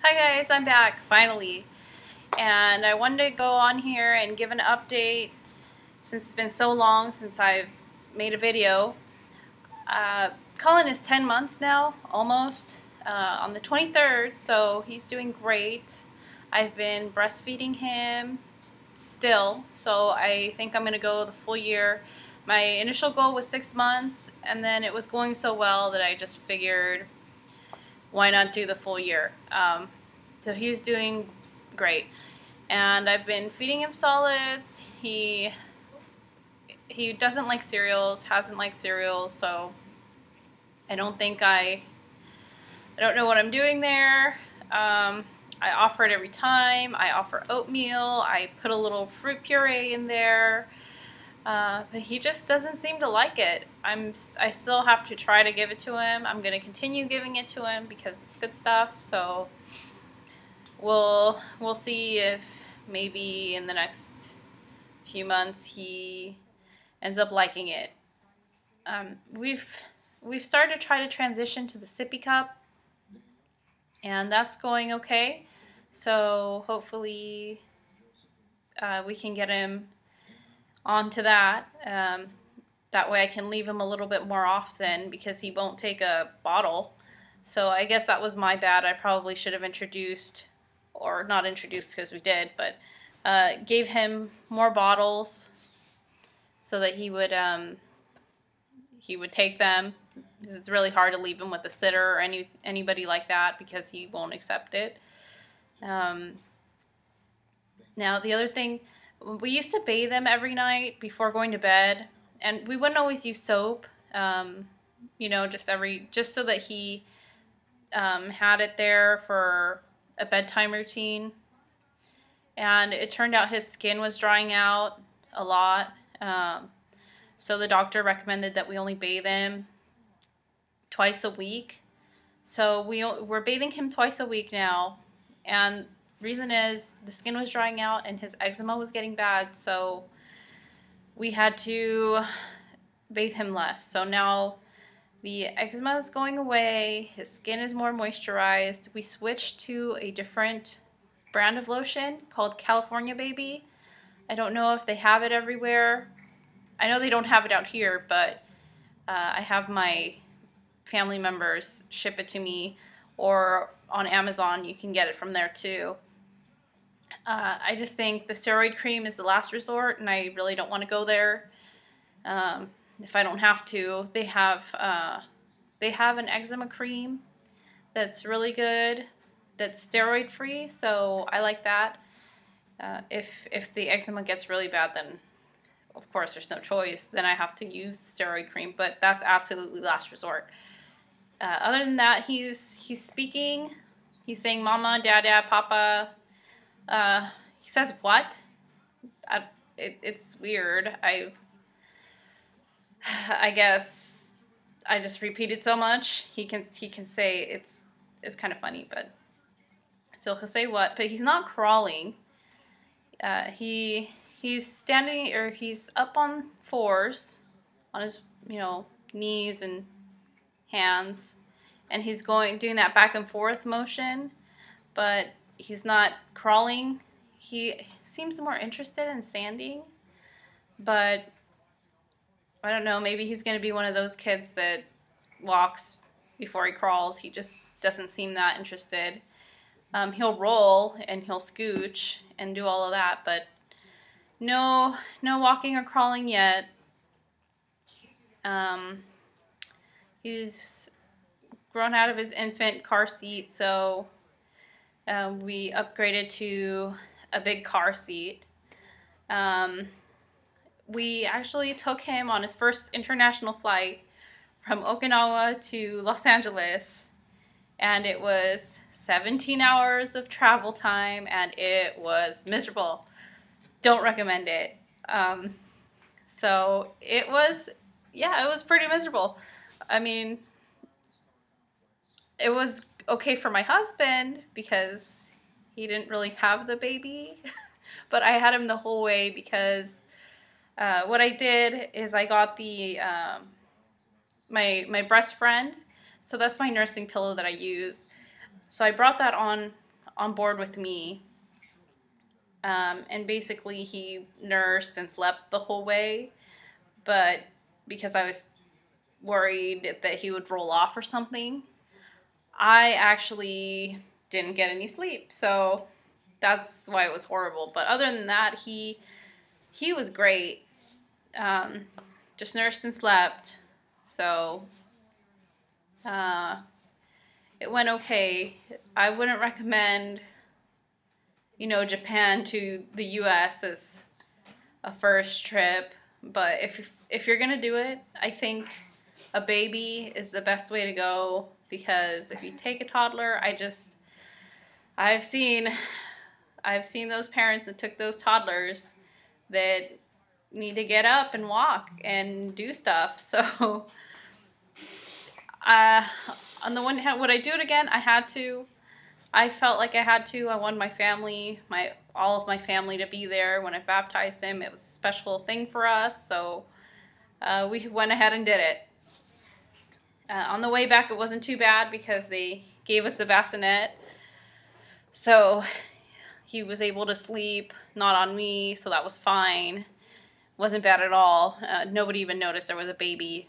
Hi guys, I'm back, finally. And I wanted to go on here and give an update since it's been so long since I've made a video. Uh, Colin is 10 months now, almost, uh, on the 23rd, so he's doing great. I've been breastfeeding him still, so I think I'm going to go the full year. My initial goal was six months, and then it was going so well that I just figured why not do the full year? Um, so he's doing great. And I've been feeding him solids. He he doesn't like cereals, hasn't liked cereals, so I don't think I I don't know what I'm doing there. Um, I offer it every time. I offer oatmeal. I put a little fruit puree in there. Uh, but he just doesn't seem to like it. I'm I still have to try to give it to him. I'm going to continue giving it to him because it's good stuff. So we'll we'll see if maybe in the next few months he ends up liking it. Um, we've we've started to try to transition to the sippy cup, and that's going okay. So hopefully uh, we can get him onto that. Um, that way I can leave him a little bit more often because he won't take a bottle. So I guess that was my bad. I probably should have introduced, or not introduced because we did, but uh, gave him more bottles so that he would um, he would take them. It's really hard to leave him with a sitter or any anybody like that because he won't accept it. Um, now the other thing we used to bathe him every night before going to bed, and we wouldn't always use soap. Um, you know, just every just so that he um, had it there for a bedtime routine. And it turned out his skin was drying out a lot. Um, so the doctor recommended that we only bathe him twice a week. So we, we're bathing him twice a week now. And reason is the skin was drying out and his eczema was getting bad, so we had to bathe him less. So now the eczema is going away, his skin is more moisturized. We switched to a different brand of lotion called California Baby. I don't know if they have it everywhere. I know they don't have it out here, but uh, I have my family members ship it to me or on Amazon you can get it from there too. Uh, I just think the steroid cream is the last resort, and I really don't want to go there. Um, if I don't have to, they have uh, they have an eczema cream that's really good, that's steroid free. So I like that. Uh, if if the eczema gets really bad, then of course there's no choice. Then I have to use steroid cream, but that's absolutely last resort. Uh, other than that, he's he's speaking. He's saying "mama," "dada," "papa," Uh, he says what? I, it, it's weird. I I guess I just repeated so much. He can he can say it's it's kind of funny, but so he'll say what? But he's not crawling. Uh, he he's standing or he's up on fours on his you know knees and hands and he's going doing that back and forth motion but he's not crawling. He seems more interested in standing, but I don't know. Maybe he's going to be one of those kids that walks before he crawls. He just doesn't seem that interested. Um, he'll roll and he'll scooch and do all of that, but no, no walking or crawling yet. Um, he's grown out of his infant car seat, so um, we upgraded to a big car seat. Um, we actually took him on his first international flight from Okinawa to Los Angeles, and it was 17 hours of travel time, and it was miserable. Don't recommend it. Um, so it was, yeah, it was pretty miserable. I mean, it was okay for my husband because he didn't really have the baby, but I had him the whole way because uh, what I did is I got the um, my my breast friend, so that's my nursing pillow that I use. So I brought that on on board with me. Um, and basically, he nursed and slept the whole way. But because I was worried that he would roll off or something, I actually didn't get any sleep. So that's why it was horrible. But other than that, he he was great. Um, just nursed and slept. So uh, it went okay. I wouldn't recommend, you know, Japan to the U.S. as a first trip. But if if you're gonna do it, I think a baby is the best way to go because if you take a toddler, I just I've seen I've seen those parents that took those toddlers that need to get up and walk and do stuff. So uh, on the one hand, would I do it again? I had to. I felt like I had to. I wanted my family, my all of my family to be there when I baptized him. It was a special thing for us, so uh, we went ahead and did it. Uh, on the way back, it wasn't too bad because they gave us the bassinet, so he was able to sleep, not on me, so that was fine. Wasn't bad at all. Uh, nobody even noticed there was a baby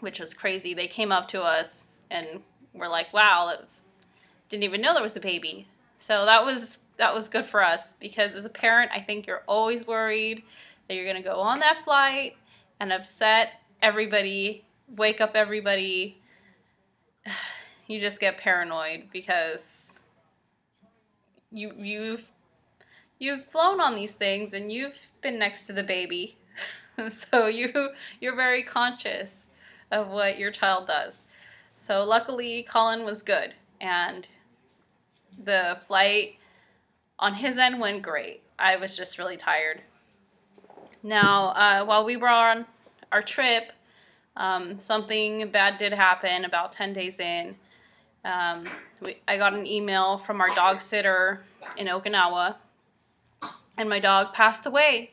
which was crazy. They came up to us and were like, "Wow, that was didn't even know there was a baby." So that was that was good for us because as a parent, I think you're always worried that you're going to go on that flight and upset everybody, wake up everybody. You just get paranoid because you you've you've flown on these things and you've been next to the baby. so you you're very conscious of what your child does. So luckily, Colin was good, and the flight on his end went great. I was just really tired. Now, uh, while we were on our trip, um, something bad did happen about 10 days in. Um, we, I got an email from our dog sitter in Okinawa, and my dog passed away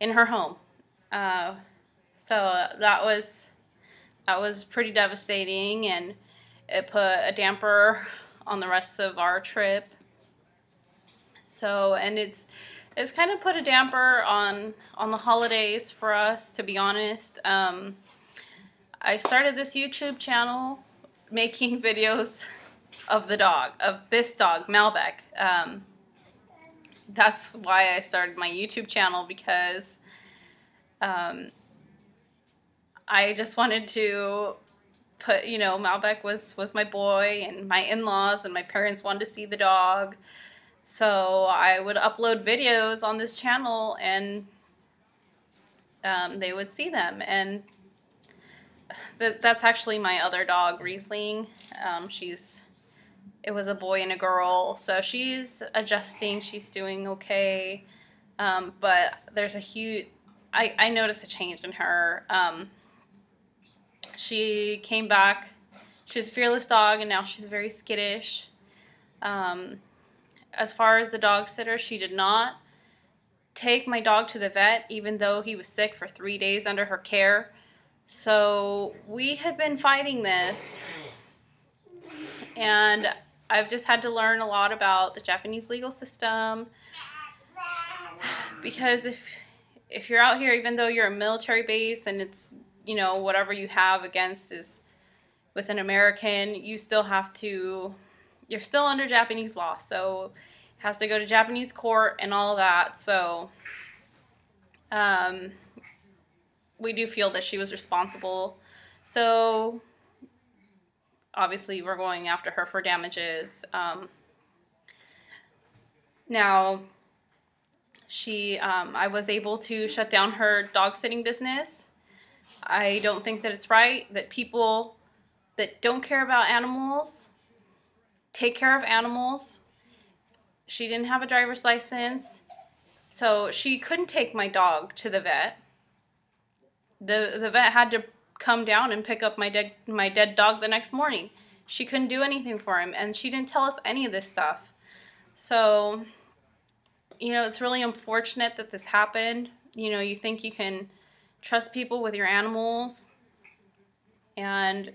in her home. Uh, so that was that was pretty devastating and it put a damper on the rest of our trip. So, and it's it's kind of put a damper on on the holidays for us to be honest. Um, I started this YouTube channel making videos of the dog, of this dog, Malbec. Um, that's why I started my YouTube channel because um, I just wanted to put, you know, Malbec was was my boy, and my in-laws and my parents wanted to see the dog, so I would upload videos on this channel, and um, they would see them, and th that's actually my other dog, Riesling. Um, she's it was a boy and a girl, so she's adjusting. She's doing okay, um, but there's a huge. I, I noticed a change in her. Um, she came back. She was a fearless dog, and now she's very skittish. Um, as far as the dog sitter, she did not take my dog to the vet, even though he was sick for three days under her care. So we had been fighting this, and I've just had to learn a lot about the Japanese legal system. Because if if you're out here, even though you're a military base and it's you know, whatever you have against is with an American, you still have to, you're still under Japanese law. So it has to go to Japanese court and all of that. So um, we do feel that she was responsible. So obviously we're going after her for damages. Um, now, she, um, I was able to shut down her dog sitting business. I don't think that it's right that people that don't care about animals take care of animals. She didn't have a driver's license, so she couldn't take my dog to the vet. The the vet had to come down and pick up my dead my dead dog the next morning. She couldn't do anything for him and she didn't tell us any of this stuff. So, you know, it's really unfortunate that this happened. You know, you think you can trust people with your animals. And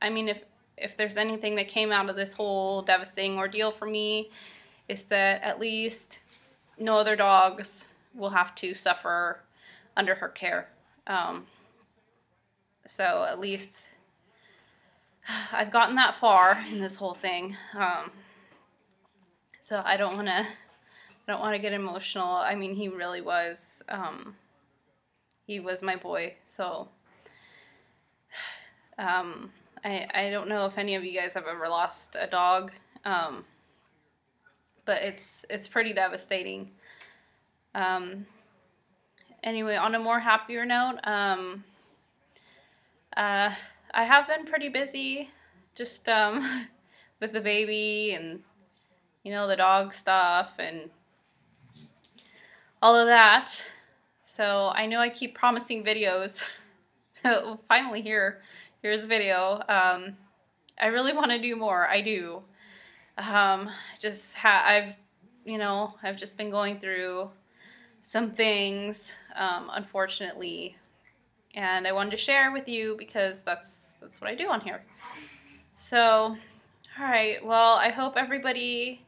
I mean, if if there's anything that came out of this whole devastating ordeal for me, is that at least no other dogs will have to suffer under her care. Um, so at least I've gotten that far in this whole thing. Um, so I don't want to, I don't want to get emotional. I mean, he really was, um, he was my boy. So, um, I, I don't know if any of you guys have ever lost a dog. Um, but it's, it's pretty devastating. Um, anyway, on a more happier note, um, uh, I have been pretty busy just um, with the baby and, you know, the dog stuff and all of that. So I know I keep promising videos. Finally here, here's a video. Um, I really want to do more. I do. Um, just I've, you know, I've just been going through some things, um, unfortunately, and I wanted to share with you because that's that's what I do on here. So, all right. Well, I hope everybody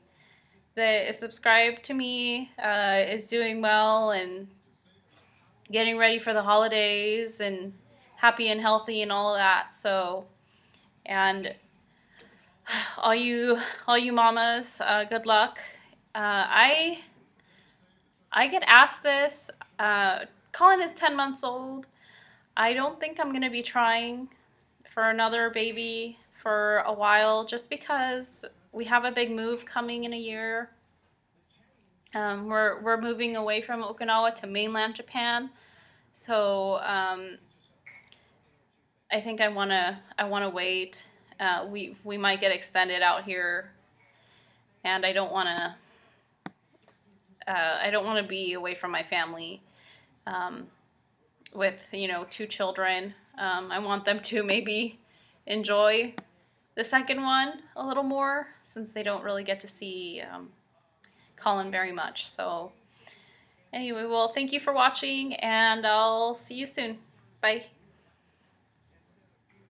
that is subscribed to me uh, is doing well and getting ready for the holidays and happy and healthy and all of that. So, and all you all you mamas, uh, good luck. Uh, I I get asked this. Uh, Colin is 10 months old. I don't think I'm going to be trying for another baby for a while just because we have a big move coming in a year. Um, we're, we're moving away from Okinawa to mainland Japan. So um, I think I want to I want to wait. Uh, we, we might get extended out here and I don't want to uh, I don't want to be away from my family. Um, with you know two children. Um, I want them to maybe enjoy the second one a little more since they don't really get to see um, Colin very much. So anyway, well, thank you for watching and I'll see you soon. Bye.